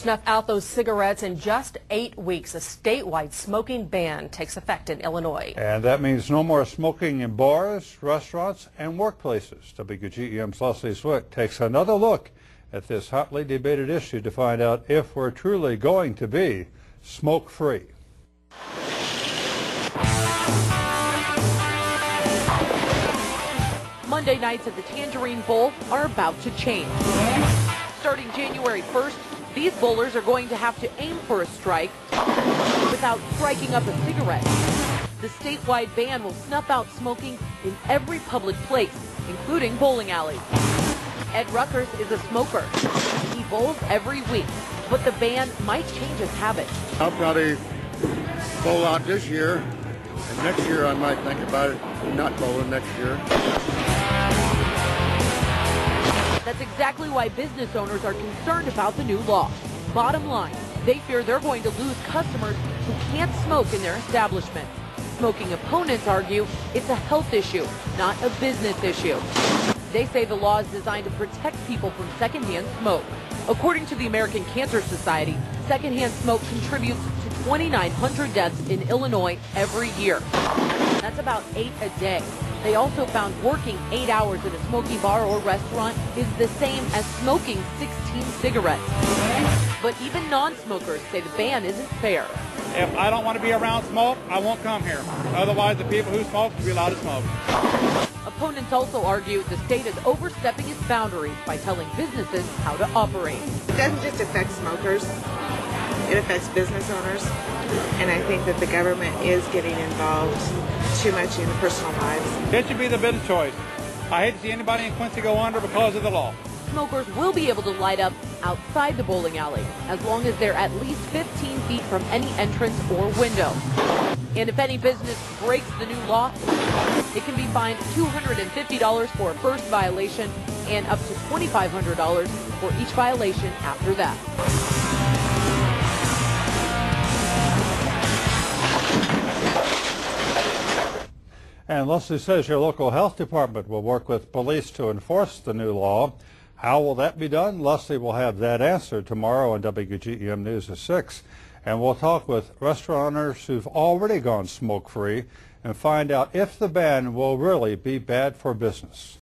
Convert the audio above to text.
Snuff out those cigarettes in just eight weeks. A statewide smoking ban takes effect in Illinois. And that means no more smoking in bars, restaurants, and workplaces. WGEM's Leslie Swick takes another look at this hotly debated issue to find out if we're truly going to be smoke-free. Monday nights at the Tangerine Bowl are about to change. Starting January 1st, these bowlers are going to have to aim for a strike without striking up a cigarette. The statewide ban will snuff out smoking in every public place, including bowling alleys. Ed Ruckers is a smoker. He bowls every week, but the ban might change his habit. I'll probably bowl out this year, and next year I might think about it not bowling next year. Exactly why business owners are concerned about the new law. Bottom line, they fear they're going to lose customers who can't smoke in their establishment. Smoking opponents argue it's a health issue, not a business issue. They say the law is designed to protect people from secondhand smoke. According to the American Cancer Society, secondhand smoke contributes to 2,900 deaths in Illinois every year. That's about eight a day. They also found working eight hours in a smoky bar or restaurant is the same as smoking 16 cigarettes. But even non-smokers say the ban isn't fair. If I don't want to be around smoke, I won't come here. Otherwise, the people who smoke will be allowed to smoke. Opponents also argue the state is overstepping its boundaries by telling businesses how to operate. It doesn't just affect smokers, it affects business owners. And I think that the government is getting involved too much in personal lives. It should be the business choice. I hate to see anybody in Quincy go under because of the law. Smokers will be able to light up outside the bowling alley as long as they're at least 15 feet from any entrance or window. And if any business breaks the new law, it can be fined $250 for a first violation and up to $2,500 for each violation after that. And Leslie says your local health department will work with police to enforce the new law. How will that be done? Leslie will have that answer tomorrow on WGEM News at 6. And we'll talk with restaurateurs who've already gone smoke-free and find out if the ban will really be bad for business.